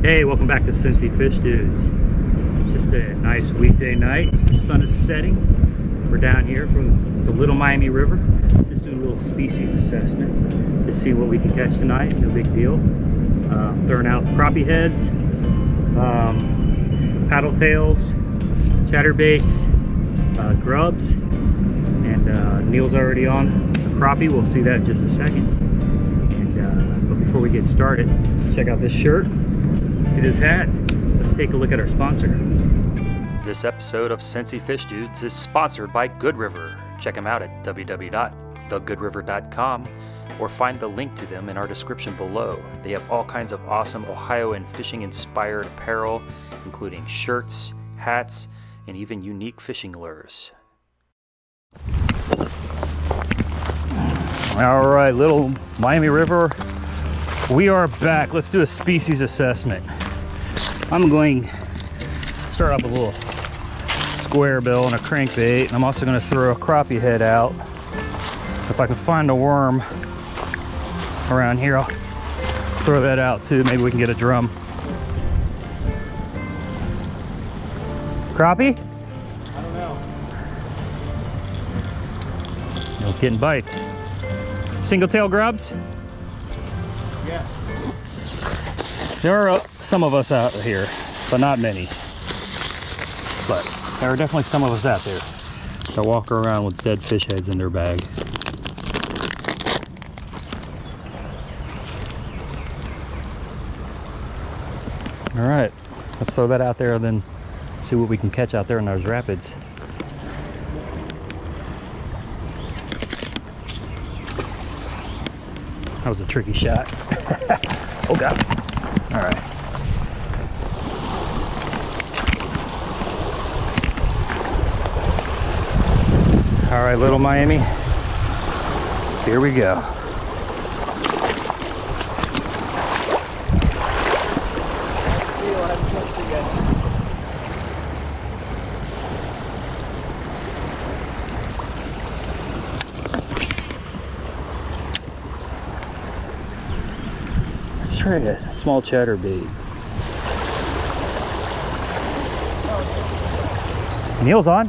Hey, welcome back to Cincy Fish Dudes. Just a nice weekday night. The sun is setting. We're down here from the Little Miami River. Just doing a little species assessment to see what we can catch tonight. No big deal. Uh, throwing out crappie heads, um, paddle tails, chatterbaits, uh, grubs, and uh, Neil's already on the crappie. We'll see that in just a second. And uh, but before we get started, check out this shirt. See this hat? Let's take a look at our sponsor. This episode of Cincy Fish Dudes is sponsored by Good River. Check them out at www.thegoodriver.com or find the link to them in our description below. They have all kinds of awesome Ohio and fishing inspired apparel, including shirts, hats, and even unique fishing lures. All right, little Miami River. We are back. Let's do a species assessment. I'm going to start off with a little square bill and a crankbait. And I'm also going to throw a crappie head out. If I can find a worm around here, I'll throw that out too. Maybe we can get a drum. Crappie? I don't know. Neil's getting bites. Single tail grubs? There are uh, some of us out here, but not many. But there are definitely some of us out there that walk around with dead fish heads in their bag. All right, let's throw that out there and then see what we can catch out there in those rapids. That was a tricky shot. oh God. All right. All right, little Miami. Here we go. Try a small chatterbait. Neil's on.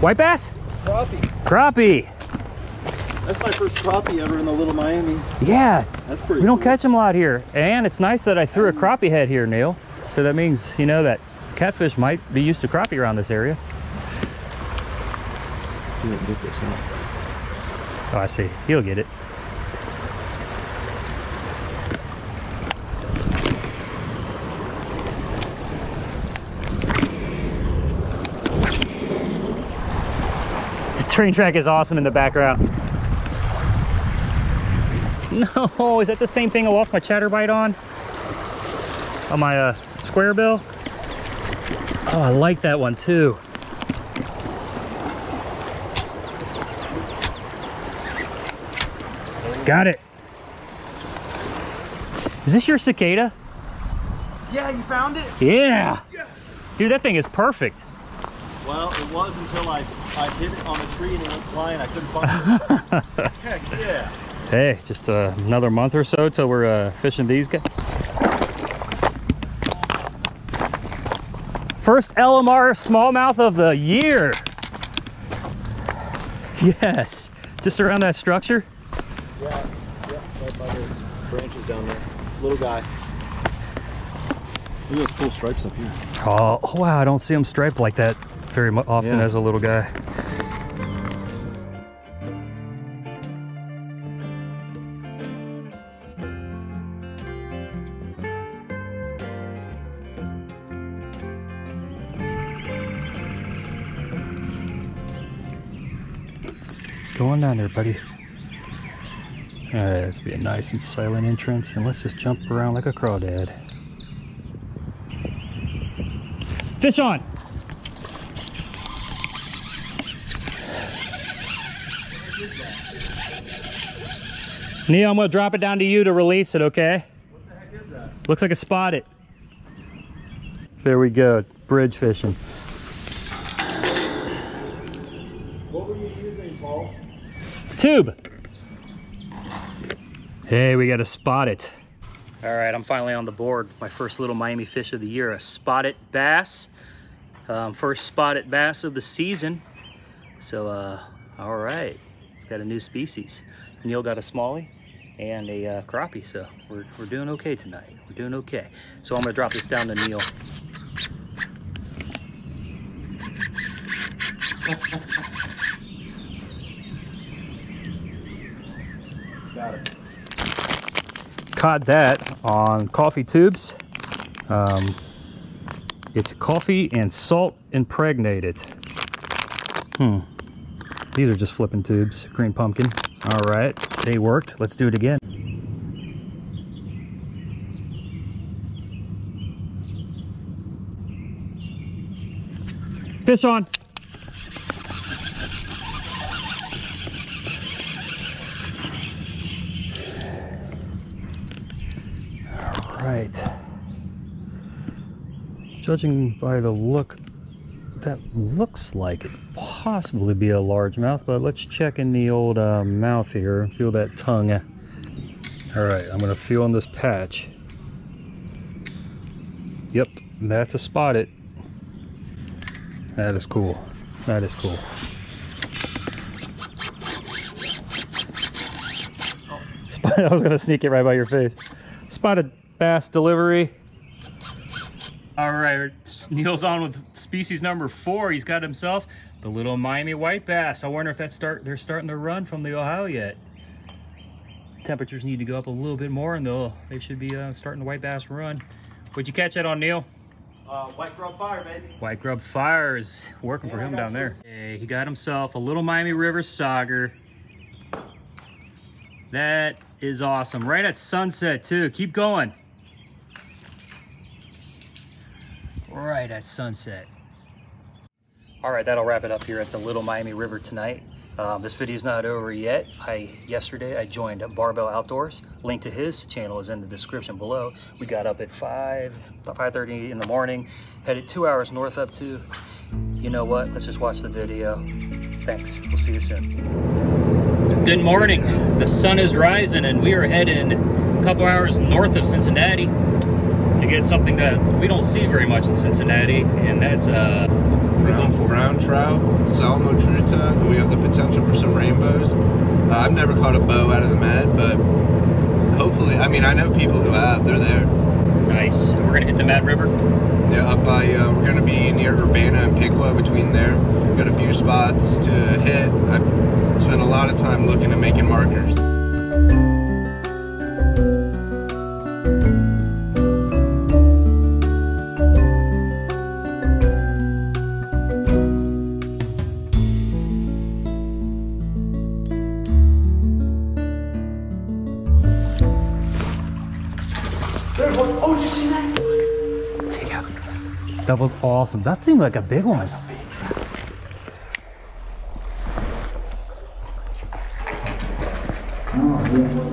White bass? Crappie. Crappie. That's my first crappie ever in the Little Miami. Yeah, That's pretty we don't cool. catch them a lot here. And it's nice that I threw a crappie head here, Neil. So that means, you know, that catfish might be used to crappie around this area. You didn't get this, huh? Oh, I see. He'll get it. Train track is awesome in the background. No, is that the same thing I lost my chatterbait on? On my uh, square bill? Oh, I like that one too. Got it. Is this your cicada? Yeah, you found it? Yeah. Dude, that thing is perfect. Well, it was until I, I hit it on a tree and it went flying. I couldn't find it. Heck yeah. Hey, just uh, another month or so till we're uh, fishing these guys. First LMR smallmouth of the year. Yes, just around that structure. Yeah, yeah, right by those branches down there. Little guy. Look at those cool stripes up here. Oh, wow, I don't see them striped like that very often Yeah. as a little guy. Go on down there, buddy. All right, this will be a nice and silent entrance, and let's just jump around like a crawdad. Fish on. Neil, I'm gonna drop it down to you to release it, okay? What the heck is that? Looks like a spotted. There we go, bridge fishing. What were you using, Paul? Tube. Hey, we got a spotted. All right, I'm finally on the board. My first little Miami fish of the year, a spotted bass. Um, first spotted bass of the season. So, uh, all right, got a new species. Neil got a smallie and a uh, crappie, so we're, we're doing okay tonight. We're doing okay. So I'm gonna drop this down to Neil. Got it. Caught that on coffee tubes. Um, it's coffee and salt impregnated. Hmm. These are just flipping tubes. Green pumpkin. All right, they worked. Let's do it again. Fish on. All right. Judging by the look, that looks like it possibly be a largemouth, but let's check in the old uh, mouth here. Feel that tongue. All right, I'm gonna feel on this patch. Yep, that's a spotted. That is cool. That is cool. I was gonna sneak it right by your face. Spotted bass delivery. All right, Neil's on with species number four. He's got himself the little Miami white bass. I wonder if that's start they're starting to run from the Ohio yet. Temperatures need to go up a little bit more, and they'll they should be uh, starting the white bass run. Would you catch that on Neil? Uh, white grub fire, baby. White Grub Fire is working for Yeah, I him down you. there. Hey, he got himself a little Miami River Sauger. That is awesome. Right at sunset too. Keep going. Right at sunset. All right, that'll wrap it up here at the Little Miami River tonight. Um, this is not over yet. I Yesterday, I joined Barbell Outdoors. Link to his channel is in the description below. We got up at 5, 5.30 in the morning, headed two hours north up to, you know what, let's just watch the video. Thanks, we'll see you soon. Good morning. The sun is rising and we are heading a couple hours north of Cincinnati to get something that we don't see very much in Cincinnati, and that's uh, brown, for brown trout, Salmo trutta. We have the potential for some rainbows. Uh, I've never caught a bow out of the Mad, but hopefully, I mean, I know people who have. They're there. nice. We're gonna hit the Mad River. Yeah, up by. Uh, we're gonna be near Urbana and Piqua. Between there, We've got a few spots to hit. I've spent a lot of time looking and making markers. Was awesome. That seemed like a big one.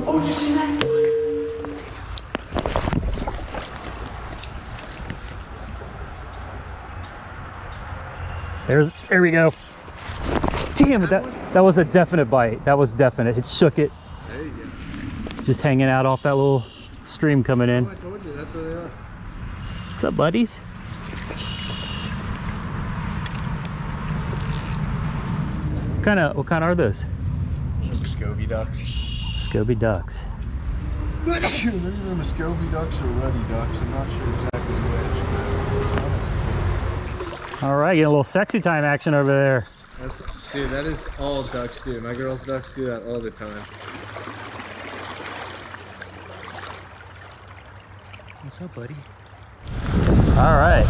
Oh, did you see that? There's, there we go. Damn it, that, that was a definite bite. That was definite. It shook it. There you go. Just hanging out off that little stream coming in. Oh, I you that's where they are. What's up, buddies? What kind of, what kind are those? Muscovy ducks. Scoby ducks. They're Muscovy ducks or ruddy ducks. I'm not sure exactly which. All right, getting a little sexy time action over there. That's, dude, that is all ducks do. My girls' ducks do that all the time. What's up, buddy? All right.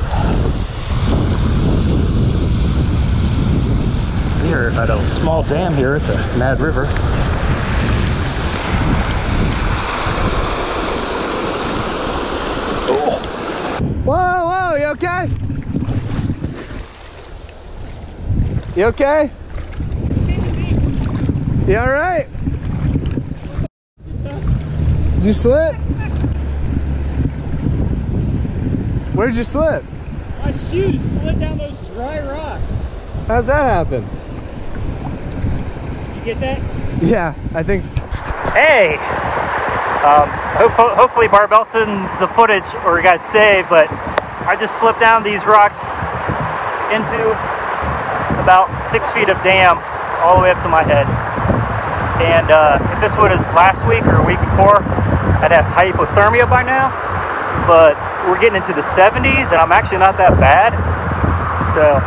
We are at a small dam here at the Mad River. Oh. Whoa, whoa, you okay? You okay? You alright? Did you slip? Where'd you slip? My shoes slid down those dry rocks. How's that happen? Did you get that? Yeah, I think. Hey! Um, hope- hopefully Barbell sends the footage or got saved, but I just slipped down these rocks into about six feet of dam all the way up to my head. And uh, if this was last week or a week before, I'd have hypothermia by now. But we're getting into the 70s and I'm actually not that bad. So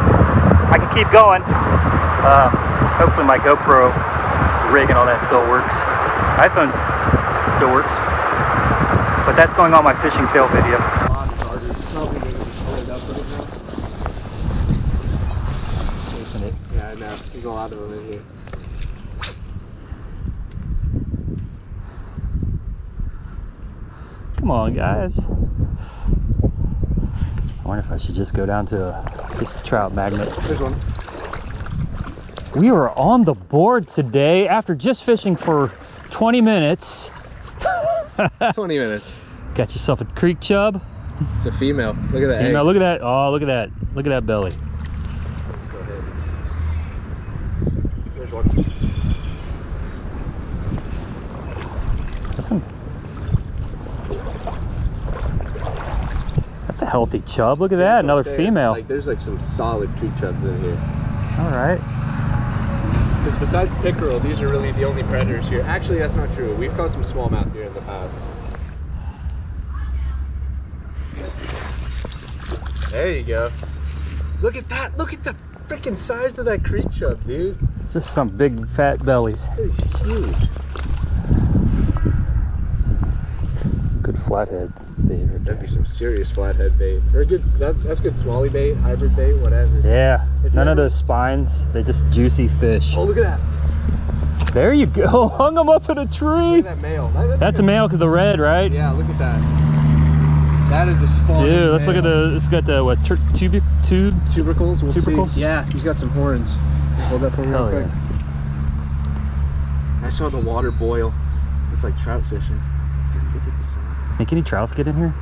I can keep going. Uh, hopefully my GoPro rig and all that still works. iPhone still works. But that's going on my fishing fail video. Yeah, I know. There's a lot of them in here. Come on, guys. I wonder if I should just go down to a, just a trout magnet. There's one. We were on the board today after just fishing for 20 minutes. 20 minutes. Got yourself a creek chub. It's a female. Look at that. Female, look at that. Oh, look at that. Look at that belly. There's one. That's a, that's a healthy chub. Look at See, that. that's what I'm Another female. Like, there's like some solid creek chubs in here. All right. Because besides pickerel, these are really the only predators here. Actually, that's not true. We've caught some smallmouth here in the past. There you go. Look at that. Look at the freaking size of that creek chub, dude. It's just some big fat bellies. It's huge. Some good flathead bait That'd be some serious flathead bait. Or good. That, that's good swally bait, hybrid bait, whatever. Yeah. If None of ever- those spines. They just juicy fish. Oh, look at that. There you go. Hung them up in a tree. Look at that male. That- That's a male because the red, right? Yeah, look at that. That is a spawn. Dude, let's look at the. It's got the what? Tur- tube. tubercles. We'll Tubercles? See. Yeah, he's got some horns. Hold that for me Hell real quick. I saw the water boil. It's like trout fishing. Dude, look at the size. Hey, can any trouts get in here?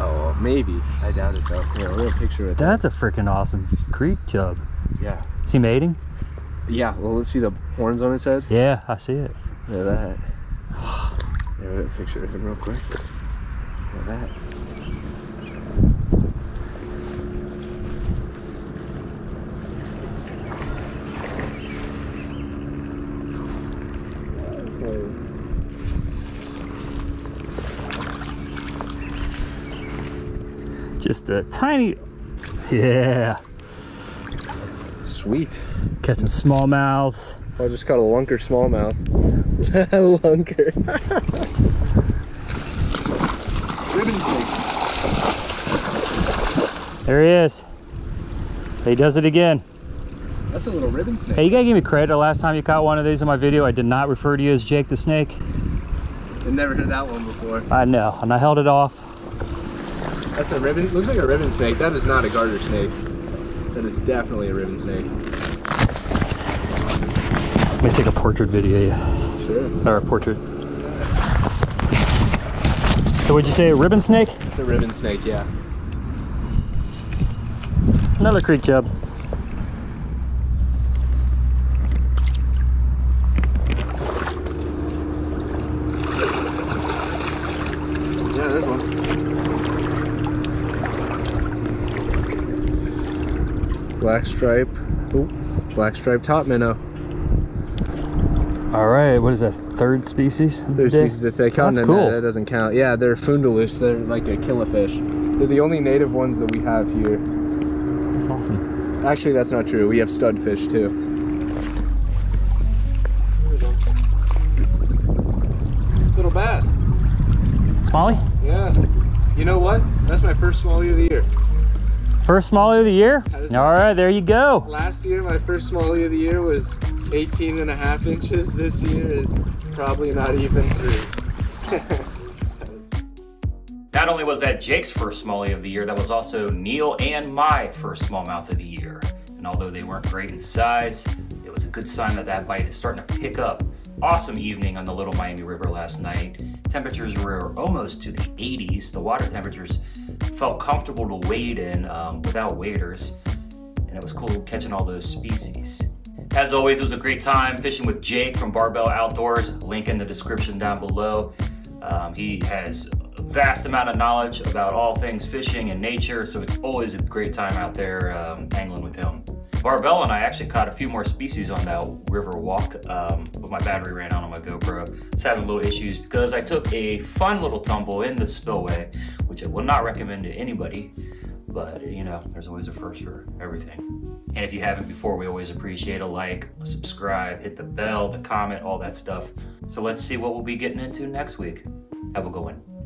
Oh, maybe. I doubt it though. Yeah, we'll have a picture of that. That's a freaking awesome creek chub. Yeah. Is he mating? Yeah. Well, let's see the horns on his head. Yeah, I see it. Look at that. Yeah, we'll have a picture of him real quick. Look at that. Just a tiny. Yeah. Sweet. Catching smallmouths. I just caught a lunker smallmouth. lunker. Ribbon snake. There he is. He does it again. That's a little ribbon snake. Hey, you gotta give me credit. The last time you caught one of these in my video, I did not refer to you as Jake the Snake. I've never heard that one before. I know, and I held it off. That's a ribbon. Looks like a ribbon snake. That is not a garter snake. That is definitely a ribbon snake. Let me take a portrait video, yeah. Sure. or a portrait. So would you say a ribbon snake? It's a ribbon snake, yeah. Another creek chub. Yeah, there's one. Black stripe. Oh, black stripe top minnow. All right, what is that? Third species? of the day? species that say count That's in cool. that doesn't count. Yeah, they're fundulus. They're like a killifish. They're the only native ones that we have here. That's awesome. Actually, that's not true. We have studfish too. Little bass. Smallie? Yeah. You know what? That's my first smallie of the year. First Smallie of the year? That is- All right, there you go. Last year, my first smallie of the year was 18 and a half inches. This year, it's probably not even three. Not only was that Jake's first smallie of the year, that was also Neil and my first smallmouth of the year. And although they weren't great in size, it was a good sign that that bite is starting to pick up. Awesome evening on the Little Miami River last night. Temperatures were almost to the 80s. The water temperatures felt comfortable to wade in um, without waders. And it was cool catching all those species. As always, it was a great time fishing with Jake from Barbell Outdoors. Link in the description down below. Um, he has a vast amount of knowledge about all things fishing and nature, so it's always a great time out there um, angling with him. Barbell and I actually caught a few more species on that river walk, um, but my battery ran out on my GoPro. It's having little issues because I took a fun little tumble in the spillway, which I will not recommend to anybody, but you know, there's always a first for everything. And if you haven't before, we always appreciate a like, a subscribe, hit the bell, the comment, all that stuff. So let's see what we'll be getting into next week. Have a good one.